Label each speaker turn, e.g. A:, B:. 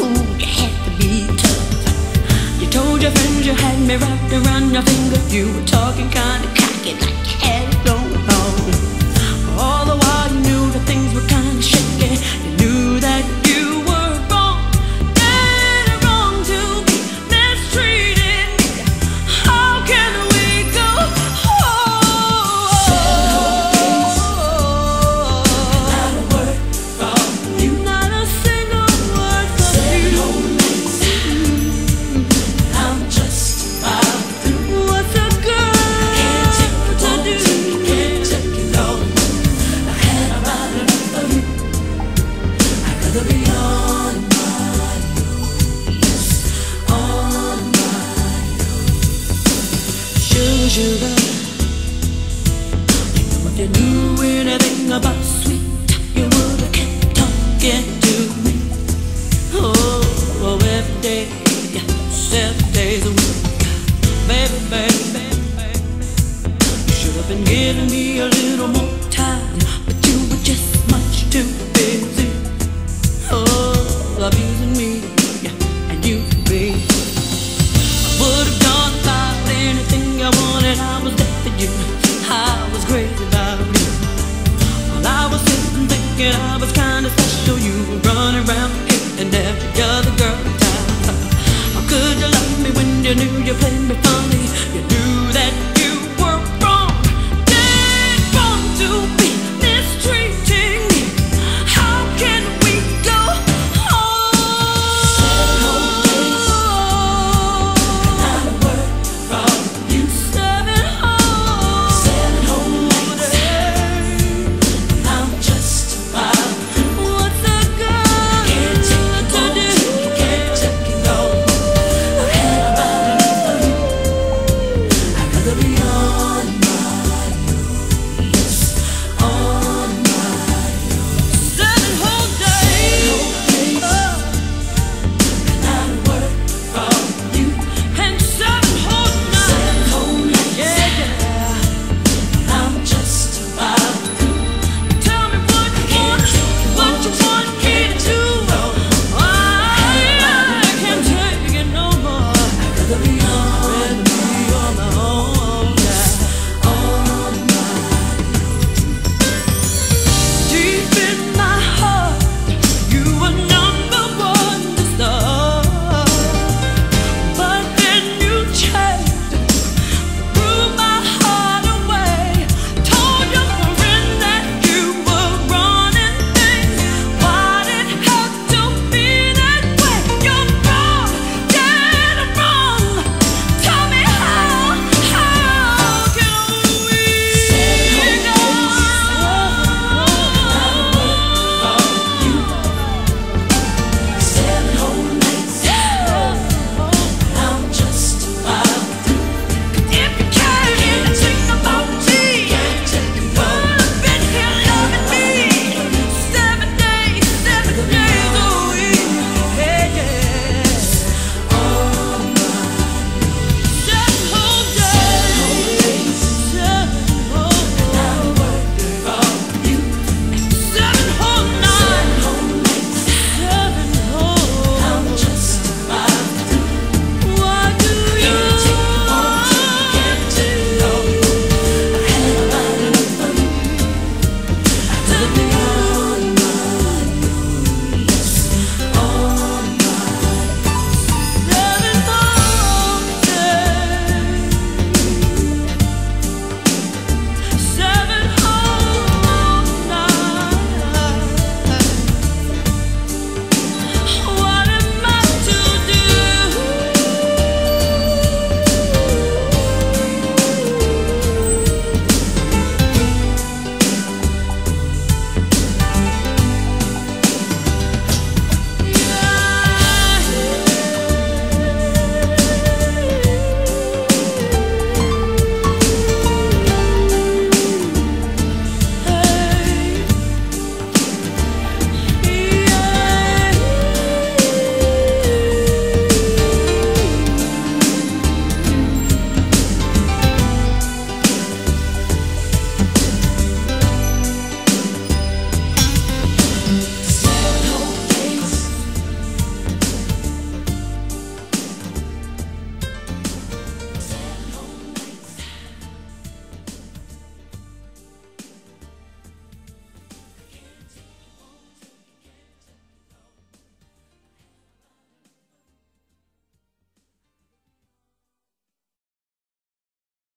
A: Ooh, you had to be tough. You told your friends you had me wrapped around your finger. You were talking kinda cocky like you had usual. You know if you knew anything about yeah, I was kinda special You were running around here and every other girl in How could you love me when you knew you played me funny?